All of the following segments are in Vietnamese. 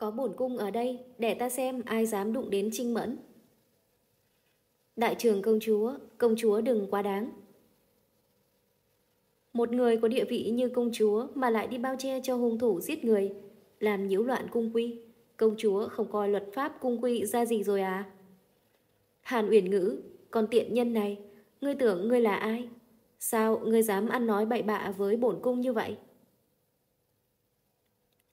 Có bổn cung ở đây, để ta xem ai dám đụng đến Trinh Mẫn. Đại trường công chúa, công chúa đừng quá đáng. Một người có địa vị như công chúa mà lại đi bao che cho hung thủ giết người, làm nhiễu loạn cung quy. Công chúa không coi luật pháp cung quy ra gì rồi à? Hàn Uyển Ngữ, con tiện nhân này, ngươi tưởng ngươi là ai? Sao ngươi dám ăn nói bậy bạ với bổn cung như vậy?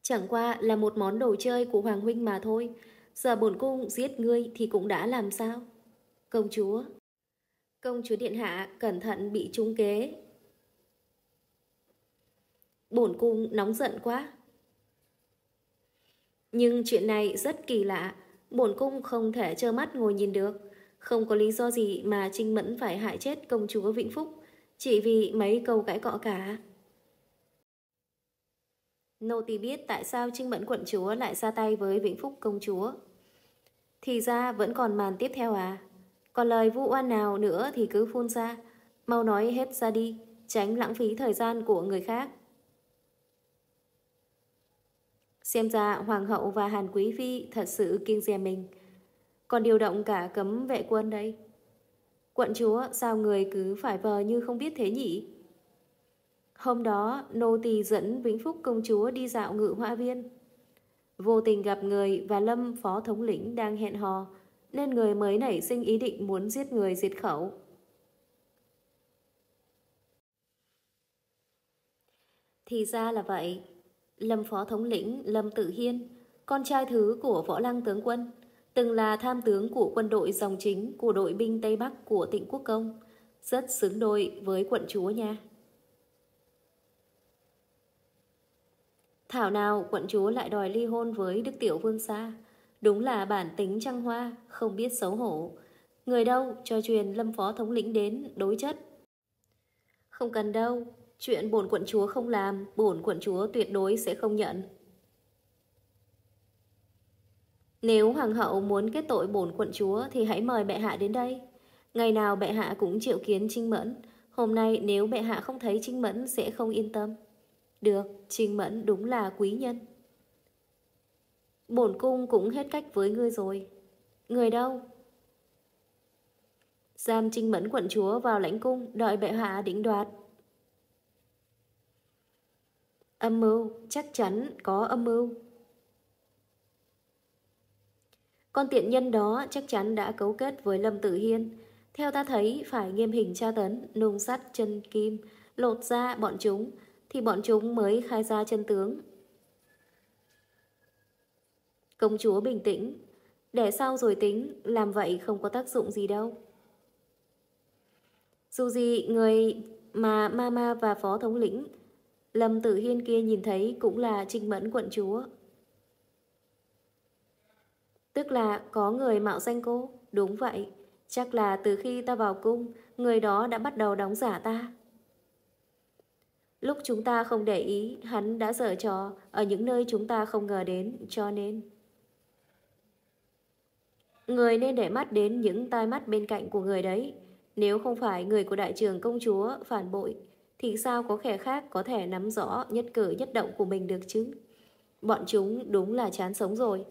Chẳng qua là một món đồ chơi của Hoàng Huynh mà thôi. Giờ bổn cung giết ngươi thì cũng đã làm sao? Công chúa. Công chúa Điện Hạ, cẩn thận bị trúng kế. Bổn cung nóng giận quá. Nhưng chuyện này rất kỳ lạ. Bổn cung không thể trơ mắt ngồi nhìn được. Không có lý do gì mà Trinh Mẫn phải hại chết công chúa Vĩnh Phúc chỉ vì mấy câu cãi cọ cả. Nô tỳ biết tại sao Trinh Mẫn quận chúa lại ra tay với Vĩnh Phúc công chúa. Thì ra vẫn còn màn tiếp theo à? Còn lời vu oan nào nữa thì cứ phun ra. Mau nói hết ra đi, tránh lãng phí thời gian của người khác. Xem ra Hoàng hậu và Hàn Quý Phi thật sự kiêng dè mình. Còn điều động cả cấm vệ quân đây. Quận chúa sao người cứ phải vờ như không biết thế nhỉ? Hôm đó, nô tỳ dẫn Vĩnh Phúc công chúa đi dạo ngự hoa viên. Vô tình gặp người và Lâm phó thống lĩnh đang hẹn hò, nên người mới nảy sinh ý định muốn giết người diệt khẩu. Thì ra là vậy. Lâm phó thống lĩnh Lâm Tự Hiên, con trai thứ của võ lăng tướng quân, từng là tham tướng của quân đội dòng chính của đội binh Tây Bắc của tỉnh Quốc Công, rất xứng đôi với quận chúa nha. Thảo nào quận chúa lại đòi ly hôn với Đức Tiểu Vương Sa. Đúng là bản tính trăng hoa, không biết xấu hổ. Người đâu cho truyền lâm phó thống lĩnh đến đối chất. Không cần đâu, chuyện bổn quận chúa không làm, bổn quận chúa tuyệt đối sẽ không nhận. Nếu hoàng hậu muốn kết tội bổn quận chúa thì hãy mời bệ hạ đến đây. Ngày nào bệ hạ cũng triệu kiến Trinh Mẫn. Hôm nay nếu bệ hạ không thấy Trinh Mẫn sẽ không yên tâm. Được, Trinh Mẫn đúng là quý nhân. Bổn cung cũng hết cách với ngươi rồi. Người đâu? Giam Trinh Mẫn quận chúa vào lãnh cung đợi bệ hạ định đoạt. Âm mưu, chắc chắn có âm mưu. Con tiện nhân đó chắc chắn đã cấu kết với Lâm Tử Hiên. Theo ta thấy phải nghiêm hình tra tấn, nung sắt chân kim, lột ra bọn chúng, thì bọn chúng mới khai ra chân tướng. Công chúa bình tĩnh, để sau rồi tính, làm vậy không có tác dụng gì đâu. Dù gì, người mà Mama và Phó Thống lĩnh Lâm Tử Hiên kia nhìn thấy cũng là Trinh Mẫn quận chúa. Tức là có người mạo danh cô, đúng vậy. Chắc là từ khi ta vào cung, người đó đã bắt đầu đóng giả ta. Lúc chúng ta không để ý, hắn đã dở trò ở những nơi chúng ta không ngờ đến, cho nên... Người nên để mắt đến những tai mắt bên cạnh của người đấy. Nếu không phải người của đại trường công chúa phản bội, thì sao có kẻ khác có thể nắm rõ nhất cử nhất động của mình được chứ? Bọn chúng đúng là chán sống rồi.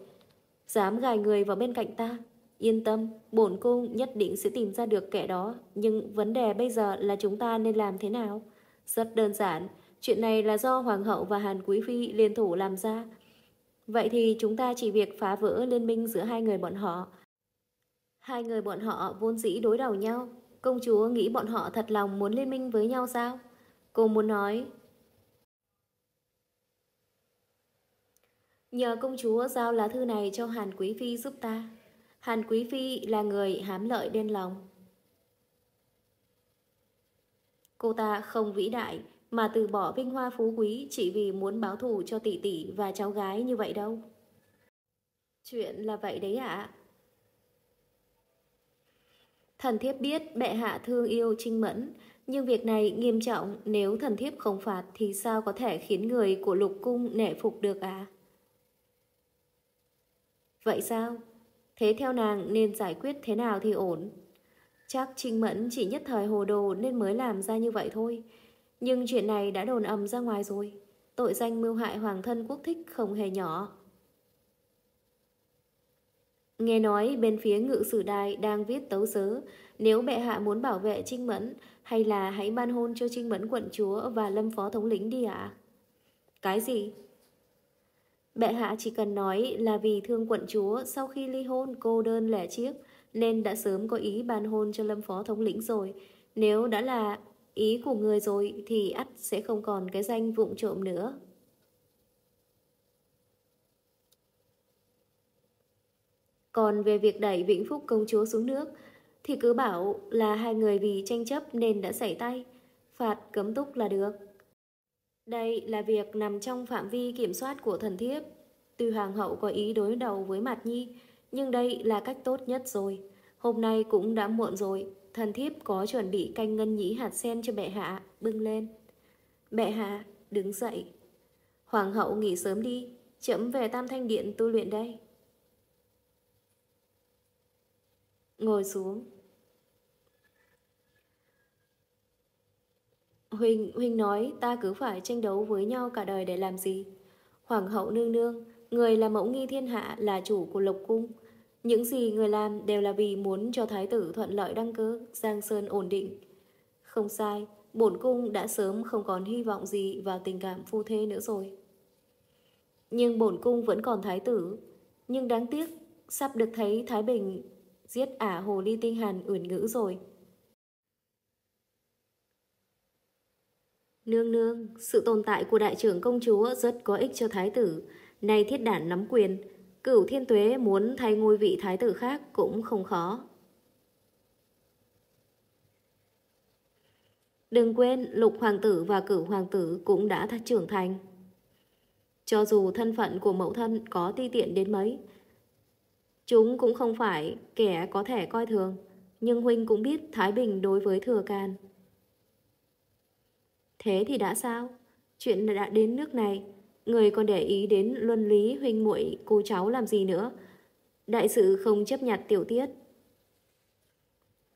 Dám gài người vào bên cạnh ta. Yên tâm, bổn cung nhất định sẽ tìm ra được kẻ đó. Nhưng vấn đề bây giờ là chúng ta nên làm thế nào? Rất đơn giản, chuyện này là do Hoàng hậu và Hàn Quý Phi liên thủ làm ra. Vậy thì chúng ta chỉ việc phá vỡ liên minh giữa hai người bọn họ. Hai người bọn họ vốn dĩ đối đầu nhau. Công chúa nghĩ bọn họ thật lòng muốn liên minh với nhau sao? Cô muốn nói... Nhờ công chúa giao lá thư này cho Hàn Quý Phi giúp ta. Hàn Quý Phi là người hám lợi đen lòng. Cô ta không vĩ đại mà từ bỏ vinh hoa phú quý chỉ vì muốn báo thù cho tỷ tỷ và cháu gái như vậy đâu. Chuyện là vậy đấy ạ. Thần thiếp biết bệ hạ thương yêu trinh mẫn, nhưng việc này nghiêm trọng nếu thần thiếp không phạt thì sao có thể khiến người của lục cung nể phục được à? Vậy sao? Thế theo nàng nên giải quyết thế nào thì ổn? Chắc Trinh Mẫn chỉ nhất thời hồ đồ nên mới làm ra như vậy thôi. Nhưng chuyện này đã đồn ầm ra ngoài rồi. Tội danh mưu hại hoàng thân quốc thích không hề nhỏ. Nghe nói bên phía ngự sử đài đang viết tấu sớ, nếu bệ hạ muốn bảo vệ Trinh Mẫn, hay là hãy ban hôn cho Trinh Mẫn quận chúa và lâm phó thống lĩnh đi ạ? Cái gì? Bệ hạ chỉ cần nói là vì thương quận chúa sau khi ly hôn cô đơn lẻ chiếc, nên đã sớm có ý ban hôn cho lâm phó thống lĩnh rồi. Nếu đã là ý của người rồi thì ắt sẽ không còn cái danh vụng trộm nữa. Còn về việc đẩy Vĩnh Phúc công chúa xuống nước, thì cứ bảo là hai người vì tranh chấp nên đã xảy tay, phạt cấm túc là được. Đây là việc nằm trong phạm vi kiểm soát của thần thiếp. Tuy hoàng hậu có ý đối đầu với Mạt Nhi, nhưng đây là cách tốt nhất rồi. Hôm nay cũng đã muộn rồi, thần thiếp có chuẩn bị canh ngân nhĩ hạt sen cho bệ hạ, bưng lên. Bệ hạ, đứng dậy. Hoàng hậu nghỉ sớm đi, chậm về tam thanh điện tu luyện đây. Ngồi xuống. Huynh, Huynh nói ta cứ phải tranh đấu với nhau cả đời để làm gì? Hoàng hậu nương nương, người là mẫu nghi thiên hạ là chủ của lục cung. Những gì người làm đều là vì muốn cho thái tử thuận lợi đăng cơ, Giang Sơn ổn định. Không sai, bổn cung đã sớm không còn hy vọng gì vào tình cảm phu thê nữa rồi. Nhưng bổn cung vẫn còn thái tử. Nhưng đáng tiếc, sắp được thấy Thái Bình giết ả hồ ly tinh hàn uyển ngữ rồi. Nương nương, sự tồn tại của đại trưởng công chúa rất có ích cho thái tử. Nay thiết đản nắm quyền, cửu thiên tuế muốn thay ngôi vị thái tử khác cũng không khó. Đừng quên, lục hoàng tử và cửu hoàng tử cũng đã trưởng thành. Cho dù thân phận của mẫu thân có ti tiện đến mấy, chúng cũng không phải kẻ có thể coi thường. Nhưng Huynh cũng biết Thái Bình đối với Thừa Can Thế thì đã sao? Chuyện đã đến nước này, người còn để ý đến luân lý huynh muội cô cháu làm gì nữa? Đại sự không chấp nhặt tiểu tiết.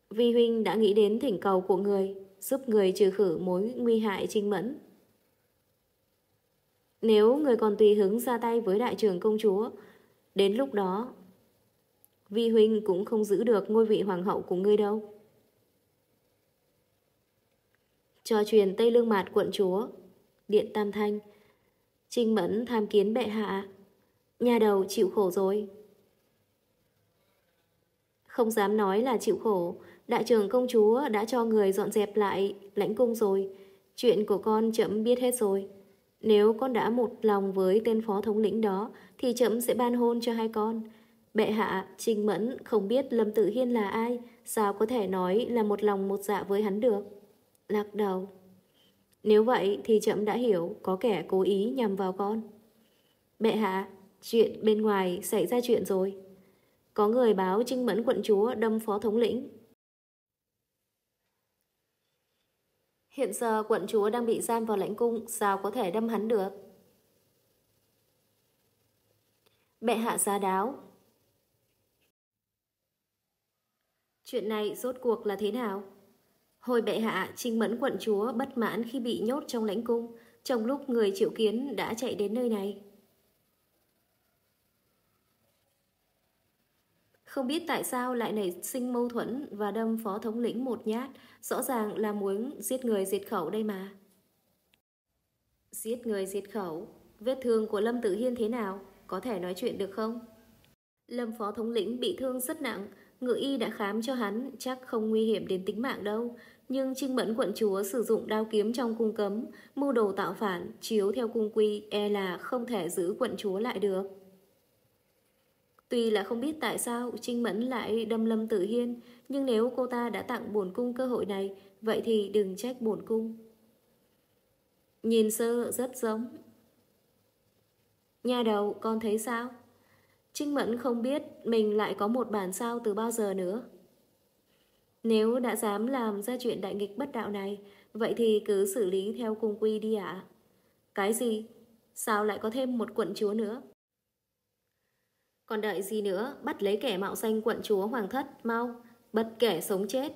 Vi huynh đã nghĩ đến thỉnh cầu của người, giúp người trừ khử mối nguy hại trinh mẫn. Nếu người còn tùy hứng ra tay với đại trưởng công chúa, đến lúc đó, Vi huynh cũng không giữ được ngôi vị hoàng hậu của ngươi đâu. Trò truyền Tây Lương Mạt quận chúa Điện Tam Thanh Trinh Mẫn tham kiến bệ hạ. Nhà đầu chịu khổ rồi. Không dám nói là chịu khổ. Đại trưởng công chúa đã cho người dọn dẹp lại lãnh cung rồi. Chuyện của con chậm biết hết rồi. Nếu con đã một lòng với tên phó thống lĩnh đó Thì chậm sẽ ban hôn cho hai con. Bệ hạ, Trinh Mẫn không biết Lâm Tử Hiên là ai Sao có thể nói là một lòng một dạ với hắn được? Lắc đầu. Nếu vậy thì chậm đã hiểu có kẻ cố ý nhằm vào con. Bệ hạ, chuyện bên ngoài xảy ra chuyện rồi. Có người báo Trinh Mẫn quận chúa đâm phó thống lĩnh. Hiện giờ quận chúa đang bị giam vào lãnh cung, sao có thể đâm hắn được? Bệ hạ giá đáo. Chuyện này rốt cuộc là thế nào? Hồi bệ hạ, Trinh Mẫn quận chúa bất mãn khi bị nhốt trong lãnh cung, trong lúc người triệu kiến đã chạy đến nơi này. Không biết tại sao lại nảy sinh mâu thuẫn và đâm phó thống lĩnh một nhát, rõ ràng là muốn giết người diệt khẩu đây mà. Giết người diệt khẩu, vết thương của Lâm Tử Hiên thế nào, có thể nói chuyện được không? Lâm phó thống lĩnh bị thương rất nặng, ngự y đã khám cho hắn, chắc không nguy hiểm đến tính mạng đâu, nhưng Trinh Mẫn quận chúa sử dụng đao kiếm trong cung cấm, mưu đồ tạo phản, chiếu theo cung quy e là không thể giữ quận chúa lại được. Tuy là không biết tại sao Trinh Mẫn lại đâm Lâm Tử Hiên, nhưng nếu cô ta đã tặng bổn cung cơ hội này, vậy thì đừng trách bổn cung. Nhìn sơ rất giống. Nhà đầu, con thấy sao? Trinh Mẫn không biết mình lại có một bản sao từ bao giờ nữa. Nếu đã dám làm ra chuyện đại nghịch bất đạo này, vậy thì cứ xử lý theo cung quy đi ạ. Cái gì? Sao lại có thêm một quận chúa nữa? Còn đợi gì nữa, bắt lấy kẻ mạo danh quận chúa hoàng thất, mau, bật kẻ sống chết.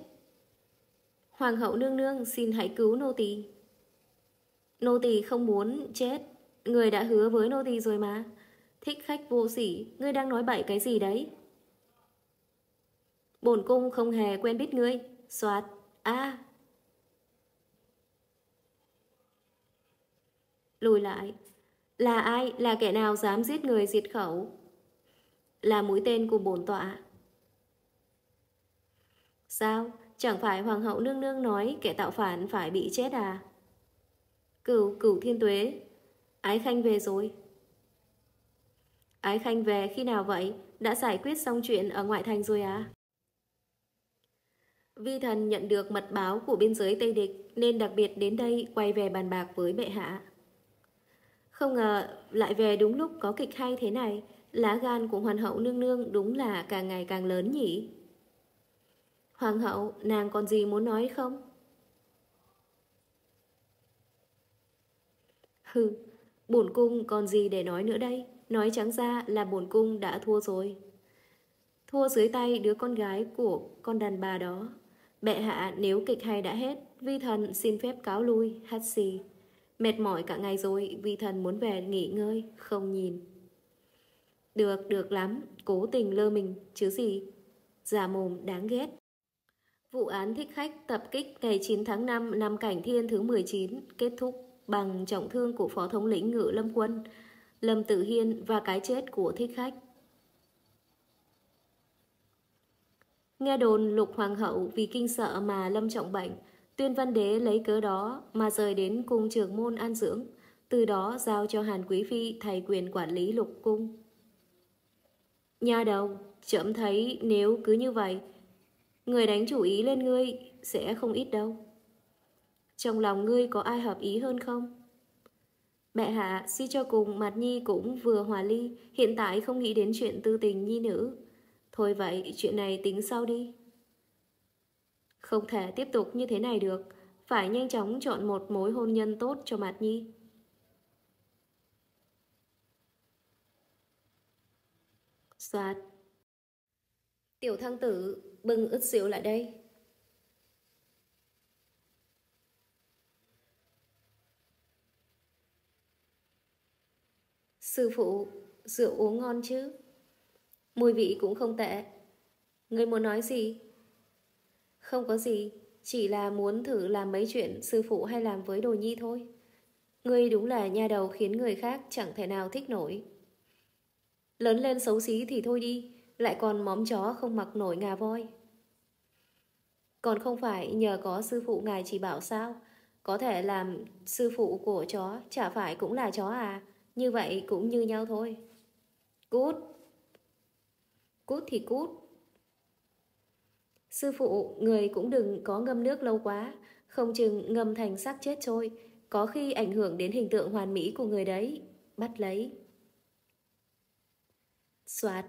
Hoàng hậu nương nương xin hãy cứu nô tỳ. Nô tỳ không muốn chết, người đã hứa với nô tỳ rồi mà. Thích khách vô sỉ, ngươi đang nói bậy cái gì đấy? Bổn cung không hề quen biết ngươi. Xoạt, a Lùi lại. Là ai? Là kẻ nào dám giết người diệt khẩu? Là mũi tên của bổn tọa. Sao? Chẳng phải Hoàng hậu nương nương nói kẻ tạo phản phải bị chết à? Cửu, cửu thiên tuế. Ái Khanh về rồi. Ái Khanh về khi nào vậy? Đã giải quyết xong chuyện ở ngoại thành rồi à? Vi thần nhận được mật báo của biên giới Tây Địch nên đặc biệt đến đây quay về bàn bạc với bệ hạ. Không ngờ lại về đúng lúc có kịch hay thế này, lá gan của hoàng hậu nương nương đúng là càng ngày càng lớn nhỉ. Hoàng hậu, nàng còn gì muốn nói không? Hừ, bổn cung còn gì để nói nữa đây? Nói trắng ra là bổn cung đã thua rồi. Thua dưới tay đứa con gái của con đàn bà đó. Bệ hạ nếu kịch hay đã hết, vi thần xin phép cáo lui, hát xì. Mệt mỏi cả ngày rồi, vi thần muốn về nghỉ ngơi, không nhìn. Được, được lắm, cố tình lơ mình, chứ gì. Giả mồm đáng ghét. Vụ án thích khách tập kích ngày 9 tháng 5 năm cảnh thiên thứ 19 kết thúc bằng trọng thương của Phó Thống lĩnh Ngự Lâm Quân, Lâm Tử Hiên và cái chết của thích khách. Nghe đồn lục hoàng hậu vì kinh sợ mà lâm trọng bệnh, tuyên văn đế lấy cớ đó mà rời đến cung trường môn an dưỡng, từ đó giao cho Hàn Quý Phi thay quyền quản lý lục cung. Nhà đầu, chậm thấy nếu cứ như vậy, người đánh chủ ý lên ngươi sẽ không ít đâu. Trong lòng ngươi có ai hợp ý hơn không? Mẹ hạ, suy cho cùng Mạt Nhi cũng vừa hòa ly, hiện tại không nghĩ đến chuyện tư tình nhi nữ. Thôi vậy, chuyện này tính sau đi. Không thể tiếp tục như thế này được, phải nhanh chóng chọn một mối hôn nhân tốt cho Mạt Nhi. Soạt. Tiểu thăng tử, bưng ướt rượu lại đây. Sư phụ, rượu uống ngon chứ? Mùi vị cũng không tệ. Người muốn nói gì? Không có gì, chỉ là muốn thử làm mấy chuyện sư phụ hay làm với đồ nhi thôi. Ngươi đúng là nha đầu khiến người khác chẳng thể nào thích nổi. Lớn lên xấu xí thì thôi đi, lại còn móm chó không mặc nổi ngà voi. Còn không phải nhờ có sư phụ ngài chỉ bảo sao, có thể làm sư phụ của chó chả phải cũng là chó à, như vậy cũng như nhau thôi. Cút! Cút thì cút. Sư phụ, người cũng đừng có ngâm nước lâu quá, không chừng ngâm thành xác chết trôi, có khi ảnh hưởng đến hình tượng hoàn mỹ của người đấy. Bắt lấy. Xoạt.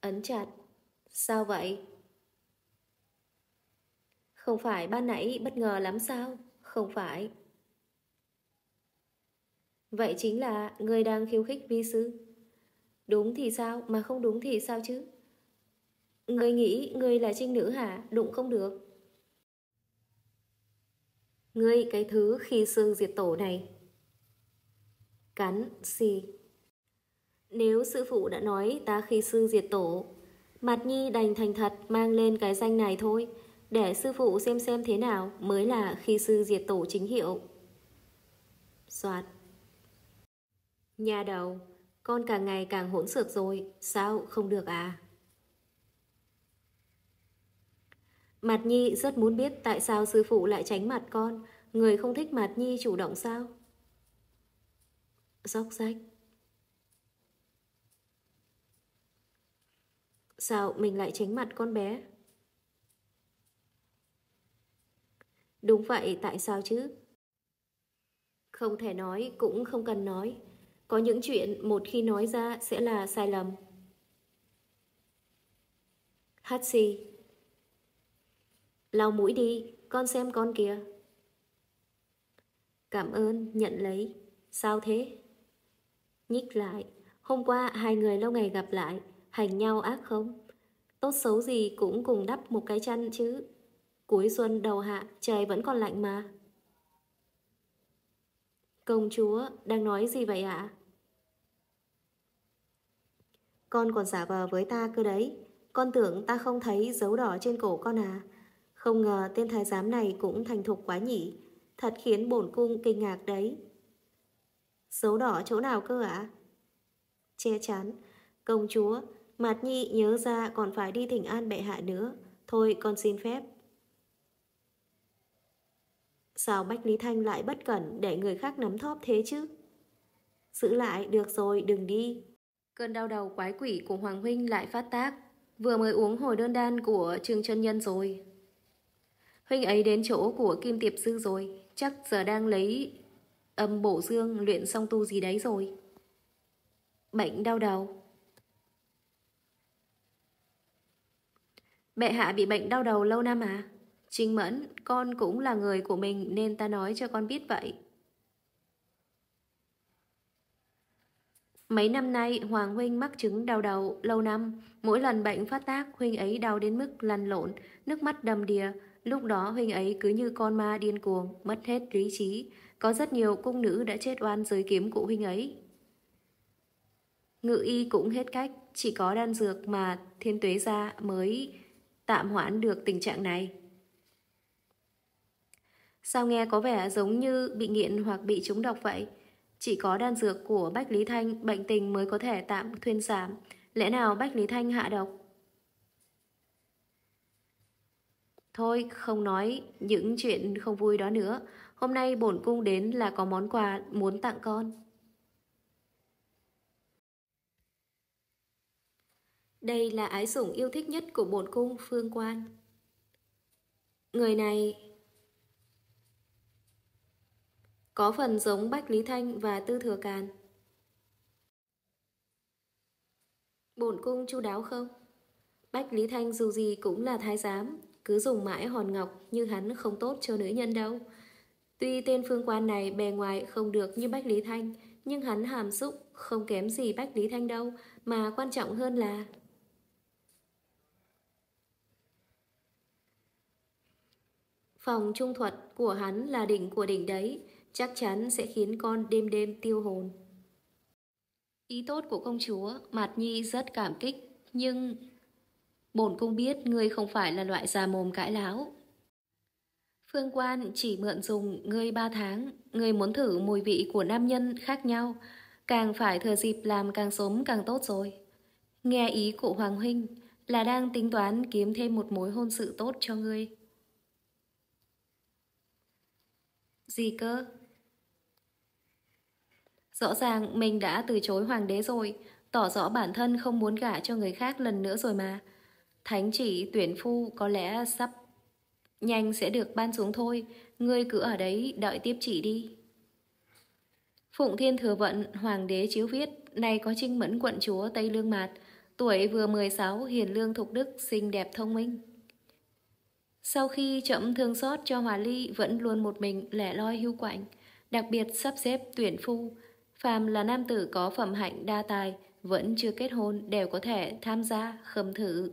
Ấn chặt. Sao vậy? Không phải ban nãy bất ngờ lắm sao? Không phải. Vậy chính là người đang khiêu khích vi sư. Đúng thì sao, mà không đúng thì sao chứ? Người nghĩ người là trinh nữ hả? Đụng không được. Ngươi cái thứ khi sư diệt tổ này. Cắn, xì. Nếu sư phụ đã nói ta khi sư diệt tổ, Mặt Nhi đành thành thật mang lên cái danh này thôi, để sư phụ xem xem thế nào mới là khi sư diệt tổ chính hiệu. Soạt. Nhà đầu, con càng ngày càng hỗn xược rồi, sao không được à? Mặt Nhi rất muốn biết tại sao sư phụ lại tránh mặt con, người không thích Mặt Nhi chủ động sao? Dốc rách. Sao mình lại tránh mặt con bé? Đúng vậy, tại sao chứ? Không thể nói, cũng không cần nói. Có những chuyện một khi nói ra sẽ là sai lầm. Hát xì. Lau mũi đi, con xem con kìa. Cảm ơn, nhận lấy. Sao thế? Nhích lại. Hôm qua hai người lâu ngày gặp lại, hành nhau ác không? Tốt xấu gì cũng cùng đắp một cái chăn chứ. Cuối xuân đầu hạ, trời vẫn còn lạnh mà. Công chúa, đang nói gì vậy ạ? Con còn giả vờ với ta cơ đấy. Con tưởng ta không thấy dấu đỏ trên cổ con à? Không ngờ tên thái giám này cũng thành thục quá nhỉ. Thật khiến bổn cung kinh ngạc đấy. Dấu đỏ chỗ nào cơ ạ? Che chắn. Công chúa, Mạt Nhi nhớ ra còn phải đi thỉnh an bệ hạ nữa. Thôi con xin phép. Sao Bách Lý Thanh lại bất cẩn để người khác nắm thóp thế chứ? Giữ lại, được rồi, đừng đi. Cơn đau đầu quái quỷ của Hoàng Huynh lại phát tác. Vừa mới uống hồi đơn đan của Trương chân Nhân rồi. Huynh ấy đến chỗ của Kim Tiệp Sư rồi. Chắc giờ đang lấy âm bổ dương luyện song tu gì đấy rồi. Bệnh đau đầu. Bệ hạ bị bệnh đau đầu lâu năm à? Trinh Mẫn, con cũng là người của mình nên ta nói cho con biết vậy. Mấy năm nay, Hoàng Huynh mắc chứng đau đầu lâu năm. Mỗi lần bệnh phát tác, Huynh ấy đau đến mức lăn lộn, nước mắt đầm đìa. Lúc đó Huynh ấy cứ như con ma điên cuồng, mất hết lý trí. Có rất nhiều cung nữ đã chết oan dưới kiếm của Huynh ấy. Ngự y cũng hết cách, chỉ có đan dược mà thiên tuế ra mới tạm hoãn được tình trạng này. Sao nghe có vẻ giống như bị nghiện hoặc bị trúng độc vậy? Chỉ có đan dược của Bách Lý Thanh bệnh tình mới có thể tạm thuyên giảm. Lẽ nào Bách Lý Thanh hạ độc? Thôi, không nói những chuyện không vui đó nữa. Hôm nay bổn cung đến là có món quà muốn tặng con. Đây là ái sủng yêu thích nhất của bổn cung Phương Quan. Người này có phần giống Bách Lý Thanh và Tư Thừa Càn. Bổn cung chu đáo không? Bách Lý Thanh dù gì cũng là thái giám, cứ dùng mãi hòn ngọc như hắn không tốt cho nữ nhân đâu. Tuy tên phương quan này bề ngoài không được như Bách Lý Thanh, nhưng hắn hàm xúc không kém gì Bách Lý Thanh đâu, mà quan trọng hơn là... Phòng trung thuật của hắn là đỉnh của đỉnh đấy, chắc chắn sẽ khiến con đêm đêm tiêu hồn. Ý tốt của công chúa, Mạt Nhi rất cảm kích, nhưng... Bổn cung biết ngươi không phải là loại già mồm cãi láo. Phương quan chỉ mượn dùng ngươi ba tháng, ngươi muốn thử mùi vị của nam nhân khác nhau, càng phải thừa dịp làm càng sớm càng tốt rồi. Nghe ý của Hoàng Huynh là đang tính toán kiếm thêm một mối hôn sự tốt cho ngươi. Gì cơ? Rõ ràng mình đã từ chối hoàng đế rồi, tỏ rõ bản thân không muốn gả cho người khác lần nữa rồi mà. Thánh chỉ tuyển phu có lẽ sắp nhanh sẽ được ban xuống thôi, ngươi cứ ở đấy đợi tiếp chỉ đi. Phụng Thiên Thừa Vận, Hoàng đế chiếu viết, này có trinh mẫn quận chúa Tây Lương Mạt, tuổi vừa 16, hiền lương thục đức, xinh đẹp thông minh. Sau khi chậm thương xót cho Hòa Ly vẫn luôn một mình lẻ loi hưu quạnh, đặc biệt sắp xếp tuyển phu, phàm là nam tử có phẩm hạnh đa tài, vẫn chưa kết hôn đều có thể tham gia khâm thử.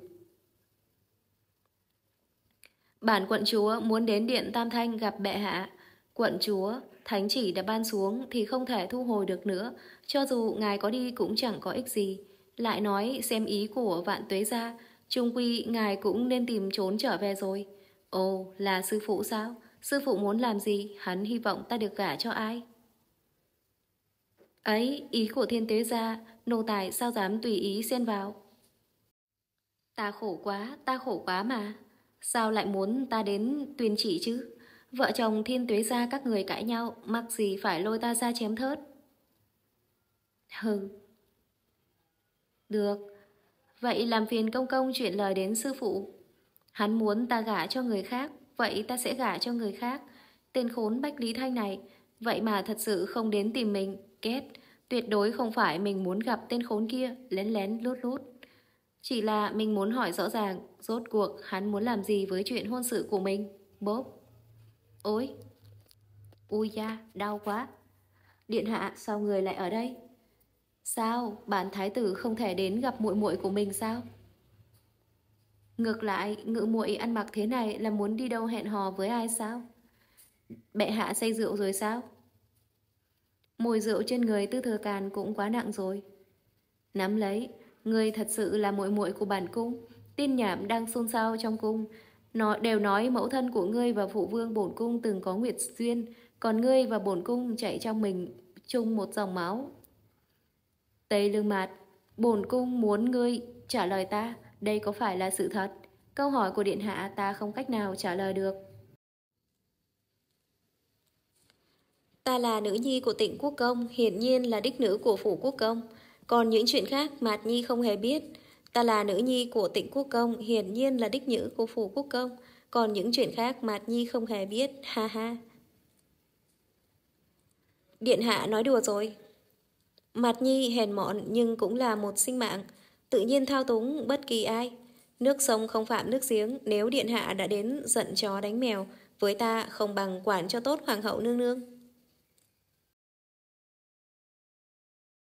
Bản quận chúa muốn đến điện Tam Thanh gặp bệ hạ. Quận chúa, thánh chỉ đã ban xuống thì không thể thu hồi được nữa, cho dù ngài có đi cũng chẳng có ích gì. Lại nói xem ý của vạn tuế gia trung quy ngài cũng nên tìm trốn trở về rồi. Ồ, là sư phụ sao? Sư phụ muốn làm gì? Hắn hy vọng ta được gả cho ai? Ấy, ý của thiên tế gia, nô tài sao dám tùy ý xen vào? Ta khổ quá, ta khổ quá mà. Sao lại muốn ta đến tuyên chỉ chứ? Vợ chồng thiên tuế gia các người cãi nhau, mắc gì phải lôi ta ra chém thớt? Hừ. Được. Vậy làm phiền công công chuyện lời đến sư phụ. Hắn muốn ta gả cho người khác, vậy ta sẽ gả cho người khác. Tên khốn Bách Lý Thanh này, vậy mà thật sự không đến tìm mình, kết. Tuyệt đối không phải mình muốn gặp tên khốn kia, lén lén lút lút. Chỉ là mình muốn hỏi rõ ràng, rốt cuộc hắn muốn làm gì với chuyện hôn sự của mình. Bốp. Ôi. Ui da, đau quá. Điện hạ, sao người lại ở đây? Sao, bản thái tử không thể đến gặp muội muội của mình sao? Ngược lại, ngự muội ăn mặc thế này là muốn đi đâu hẹn hò với ai sao? Bệ hạ say rượu rồi sao? Mùi rượu trên người tư thừa càn cũng quá nặng rồi. Nắm lấy, người thật sự là muội muội của bản cung. Tin nhảm đang xôn xao trong cung. Nó đều nói mẫu thân của ngươi và phụ vương bổn cung từng có nguyệt duyên, còn ngươi và bổn cung chạy trong mình chung một dòng máu. Tây Lương Mạt, bổn cung muốn ngươi trả lời ta, đây có phải là sự thật? Câu hỏi của điện hạ ta không cách nào trả lời được. Ta là nữ nhi của tịnh Quốc Công, hiển nhiên là đích nữ của phủ Quốc Công. Còn những chuyện khác Mạt Nhi không hề biết. Ta là nữ nhi của tịnh Quốc Công, hiển nhiên là đích nữ của phủ Quốc Công. Còn những chuyện khác Mạt Nhi không hề biết, ha ha. Điện hạ nói đùa rồi. Mạt Nhi hèn mọn nhưng cũng là một sinh mạng, tự nhiên thao túng bất kỳ ai. Nước sông không phạm nước giếng, nếu điện hạ đã đến giận chó đánh mèo, với ta không bằng quản cho tốt hoàng hậu nương nương.